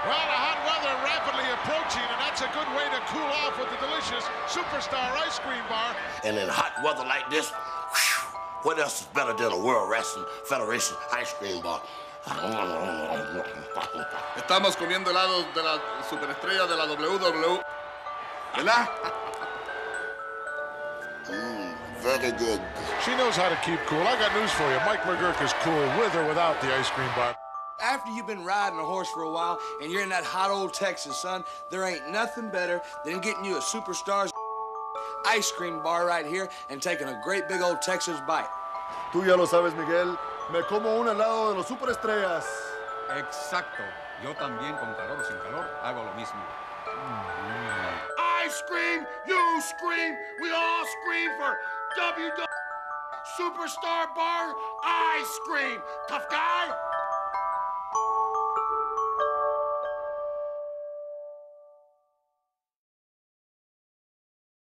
Well, the hot weather rapidly approaching, and that's a good way to cool off with the delicious Superstar Ice Cream Bar. And in hot weather like this, whew, what else is better than a World Wrestling Federation ice cream bar? Estamos comiendo helados de la superestrella de la WWE. ¿Verdad? Mm, very good. She knows how to keep cool. I got news for you. Mike McGuirk is cool with or without the ice cream bar. After you've been riding a horse for a while and you're in that hot old Texas sun, there ain't nothing better than getting you a Superstars ice cream bar right here and taking a great big old Texas bite. Tú ya lo sabes, Miguel. Me como un helado de los superestrellas. Exacto. Yo también, con calor o sin calor, hago lo mismo. I scream, you scream, we all scream for WWE Superstar Bar Ice Cream. Tough guy?